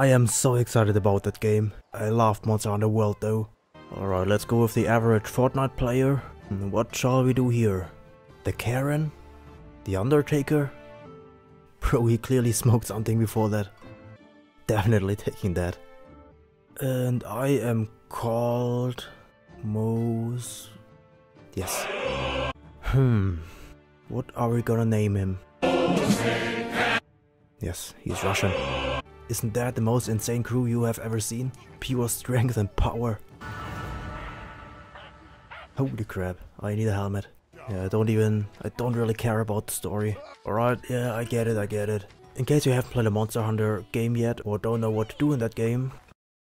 I am so excited about that game. I love Monster Hunter World though. Alright, let's go with the average Fortnite player. Hmm, what shall we do here? The Karen? The Undertaker? Bro, he clearly smoked something before that. Definitely taking that. And I am called... Mose... Yes. Hmm. What are we gonna name him? Yes, he's Russian. Isn't that the most insane crew you have ever seen? Pure strength and power. Holy crap, I need a helmet. Yeah, I don't even... I don't really care about the story. Alright, yeah, I get it, I get it. In case you haven't played a Monster Hunter game yet or don't know what to do in that game,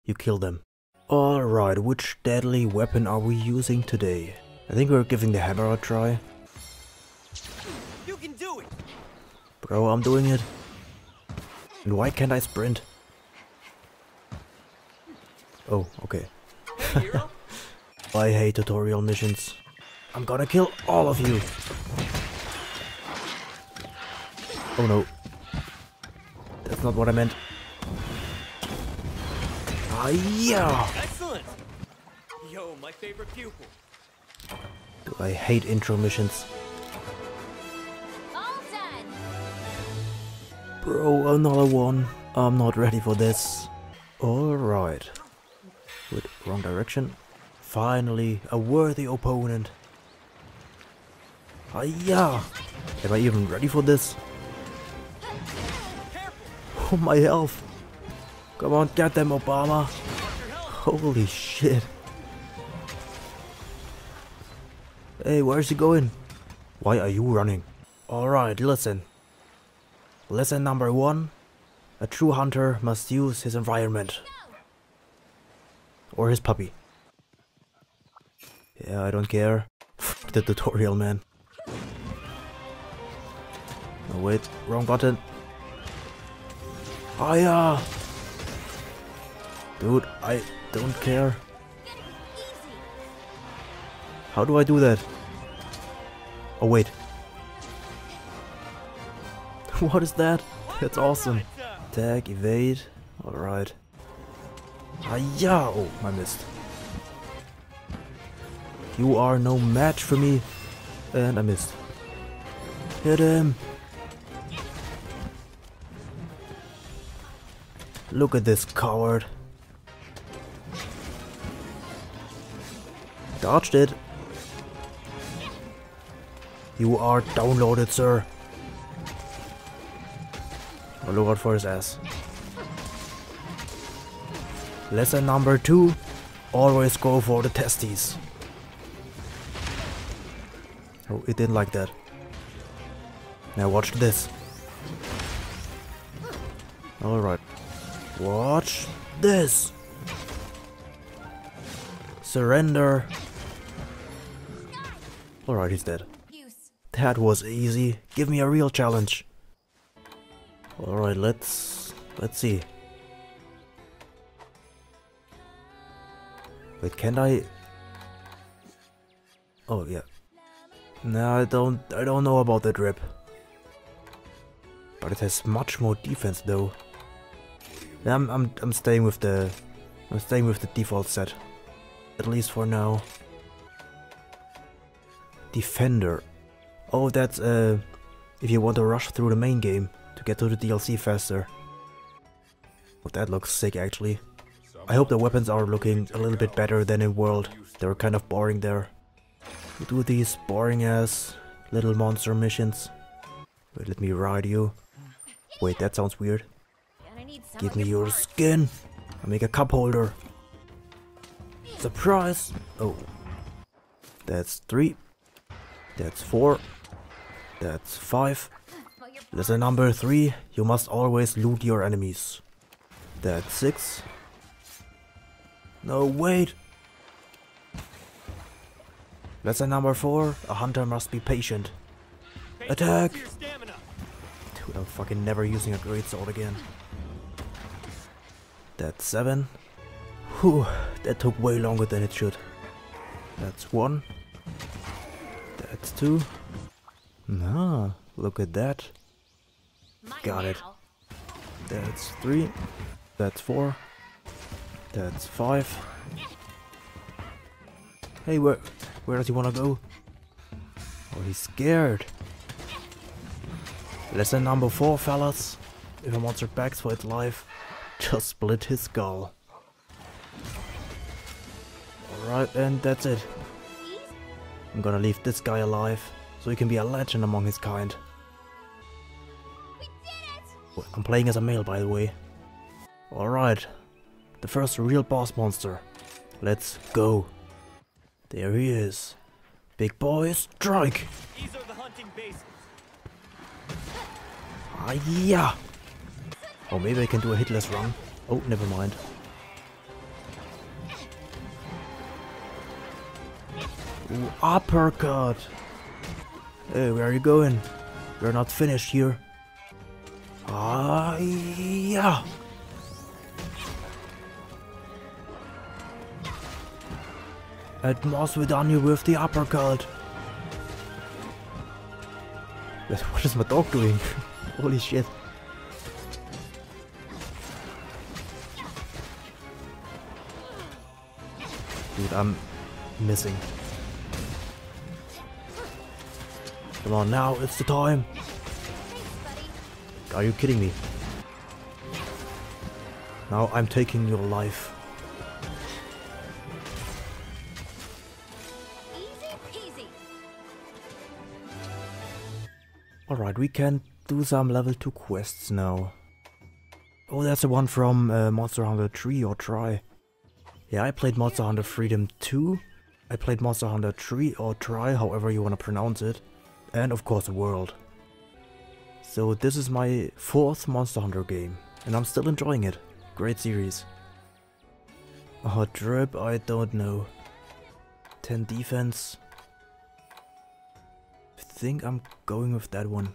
you kill them. Alright, which deadly weapon are we using today? I think we're giving the hammer a try. You can do it. Bro, I'm doing it. And why can't I sprint? Oh, okay. I hate tutorial missions. I'm gonna kill all of you. Oh no. That's not what I meant. Ah, yeah! Excellent. Yo, my favorite pupil. Do I hate intro missions. Bro, another one. I'm not ready for this. Alright. Wait, wrong direction. Finally, a worthy opponent. Hiya! Am I even ready for this? Oh, my health! Come on, get them, Obama! Holy shit! Hey, where's he going? Why are you running? Alright, listen. Lesson number one. A true hunter must use his environment. Or his puppy. Yeah, I don't care. Fuck the tutorial, man. Oh, wait, wrong button. Oh! Dude, I don't care. How do I do that? Oh wait. what is that? That's awesome. Attack, evade. Alright. Hiya! Oh, I missed. You are no match for me. And I missed. Hit him! Look at this coward. Dodged it. You are downloaded, sir. I'll look out for his ass. Lesson number two. Always go for the testes. Oh, it didn't like that. Now watch this. Alright. Watch this. Surrender. Alright, he's dead. That was easy. Give me a real challenge. Alright, let's... let's see. Wait, can I... Oh, yeah. No, I don't... I don't know about that rip. But it has much more defense, though. I'm, I'm, I'm staying with the... I'm staying with the default set. At least for now. Defender. Oh, that's uh, if you want to rush through the main game to get to the DLC faster. Oh, that looks sick actually. I hope the weapons are looking a little bit better than in World. They were kind of boring there. Do these boring ass little monster missions. Wait, let me ride you. Wait, that sounds weird. Give me your skin. I make a cup holder. Surprise! Oh. That's three. That's four. That's five. Lesson number three, you must always loot your enemies. That's six. No, wait! Lesson number four, a hunter must be patient. Attack. Dude, I'm fucking never using a great sword again. That's seven. Whew, that took way longer than it should. That's one. That's two. Nah, look at that. Got it. That's three. That's four. That's five. Hey, where, where does he want to go? Oh, he's scared. Lesson number four, fellas. If a monster begs for its life, just split his skull. Alright, and that's it. I'm gonna leave this guy alive, so he can be a legend among his kind. I'm playing as a male, by the way. Alright, the first real boss monster. Let's go. There he is. Big boy, strike! These are the hunting bases. Ah, yeah! Oh, maybe I can do a hitless run. Oh, never mind. Ooh, uppercut! Hey, where are you going? We're not finished here. Ah, yeah! And Masvidal with the uppercut. What is my dog doing? Holy shit. Dude, I'm missing. Come on now, it's the time. Are you kidding me? Now I'm taking your life. Alright, we can do some level 2 quests now. Oh, that's the one from uh, Monster Hunter 3 or Tri. Yeah, I played Monster Hunter Freedom 2. I played Monster Hunter 3 or Tri, however you want to pronounce it. And of course the World. So this is my fourth Monster Hunter game. And I'm still enjoying it. Great series. Oh, drip, I don't know. 10 defense. I think I'm going with that one.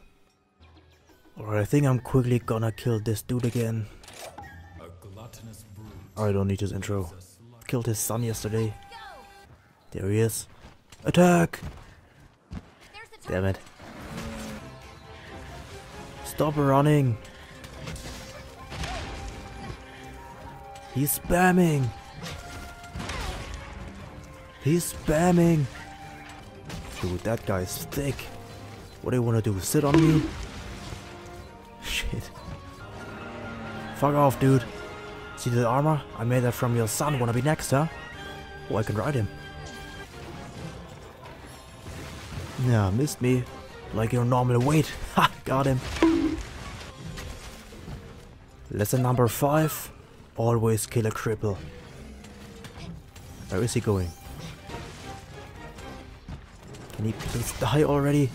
Or I think I'm quickly gonna kill this dude again. I don't need his intro. Killed his son yesterday. There he is. Attack! Damn it. Stop running! He's spamming! He's spamming! Dude, that guy's thick. What do you wanna do? Sit on me? Shit. Fuck off, dude. See the armor? I made that from your son. Wanna be next, huh? Oh, I can ride him. Yeah, missed me. Like your normal weight. Ha! Got him. Lesson number five. Always kill a cripple. Where is he going? Can he please die already?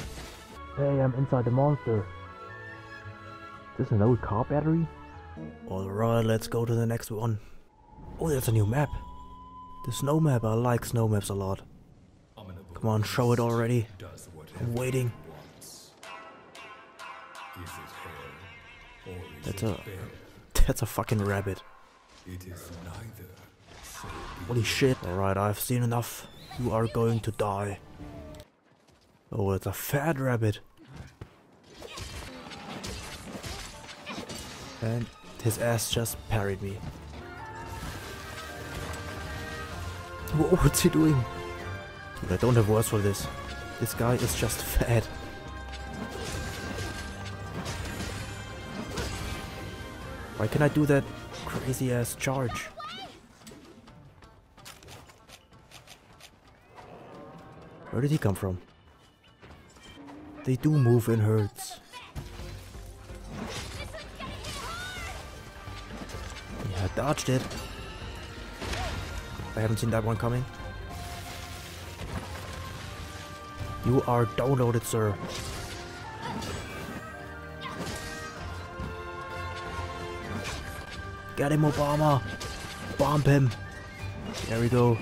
Hey, I'm inside the monster. Is this an old car battery? Alright, let's go to the next one. Oh, there's a new map. The snow map, I like snow maps a lot. Come on, show it already. I'm waiting. That's a... That's a fucking rabbit. Holy shit. Alright, I've seen enough. You are going to die. Oh, it's a fat rabbit. And his ass just parried me. Wha- What's he doing? Dude, I don't have words for this. This guy is just fat. Why can I do that crazy ass charge? Where did he come from? They do move in herds. Yeah, dodged it. I haven't seen that one coming. You are downloaded, sir. Get him, Obama! Bomb him! There we go.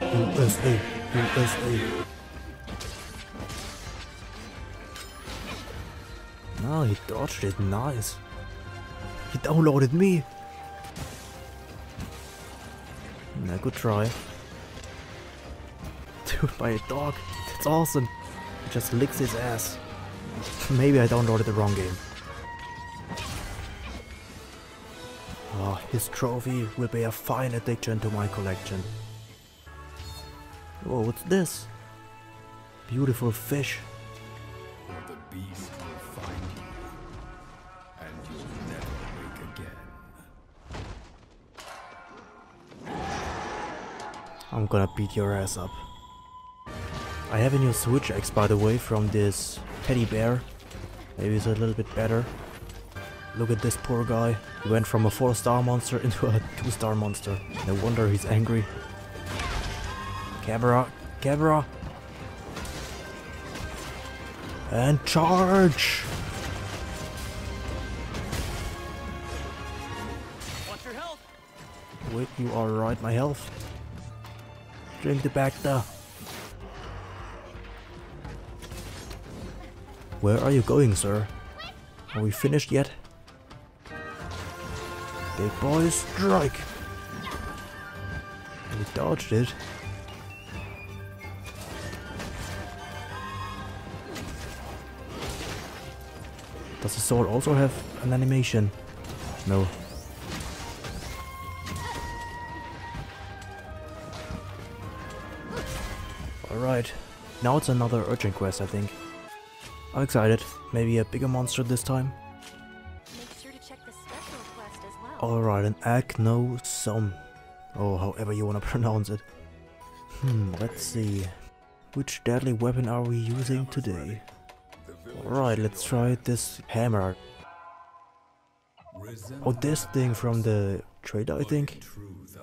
USA! USA! No, he dodged it. Nice. He downloaded me. Yeah, good try. Dude, by a dog. That's awesome. He just licks his ass. Maybe I downloaded the wrong game. His trophy will be a fine addition to my collection. Oh, what's this? Beautiful fish. the beast will find you, and you'll never wake again. I'm gonna beat your ass up. I have a new Switch Axe by the way from this teddy bear. Maybe it's a little bit better. Look at this poor guy. He went from a 4 star monster into a 2 star monster. No wonder he's angry. Camera, camera. And charge! Your help? Wait, you are right, my health. Drink the Bacta. Where are you going, sir? Are we finished yet? Big boy strike! And he dodged it. Does the sword also have an animation? No. Alright, now it's another urgent quest I think. I'm excited, maybe a bigger monster this time. Alright, an Aknosom. or however you wanna pronounce it. Hmm, let's see. Which deadly weapon are we using today? Alright, let's try this hammer. Oh, this thing from the trailer, I think?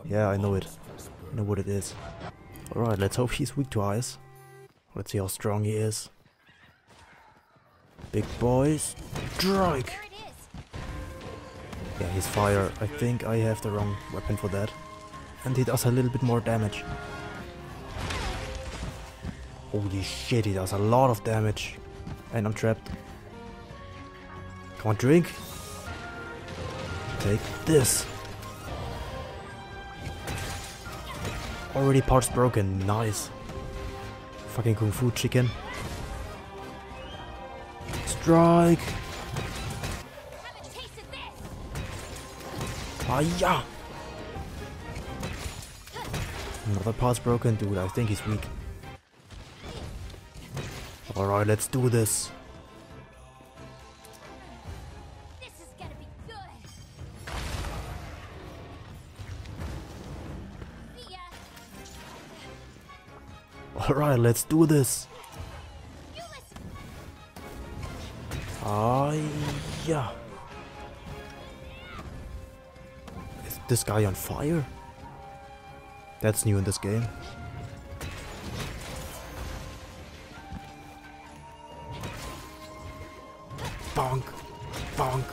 Yeah, I know it. I know what it is. Alright, let's hope he's weak to ice. Let's see how strong he is. Big boys, strike! Yeah, he's fire. I think I have the wrong weapon for that. And he does a little bit more damage. Holy shit, he does a lot of damage. And I'm trapped. Come on, drink. Take this. Already parts broken. Nice. Fucking kung fu chicken. Strike. This. Hiya! Another part's broken, dude. I think he's weak. Alright, let's do this. This is gonna be good. Alright, let's do this. You listen. This guy on fire? That's new in this game. Bonk, bonk,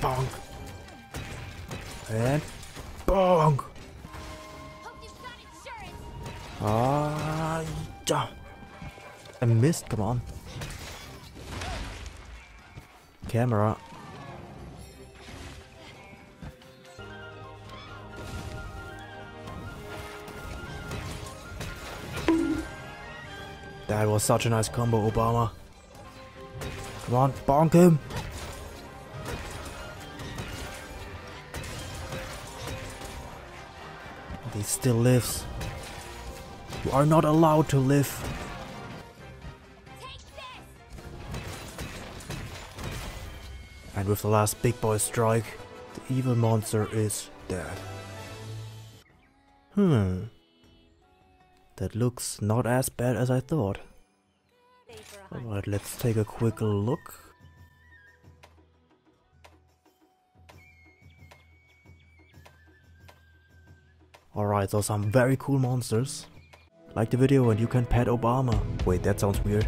bonk. And bonk. Ah. I missed, come on. Camera. That was such a nice combo, Obama. Come on, bonk him. He still lives. You are not allowed to live. And with the last big boy strike, the evil monster is dead. Hmm. That looks not as bad as I thought. Alright, let's take a quick look. Alright, so some very cool monsters. Like the video and you can pet Obama. Wait, that sounds weird.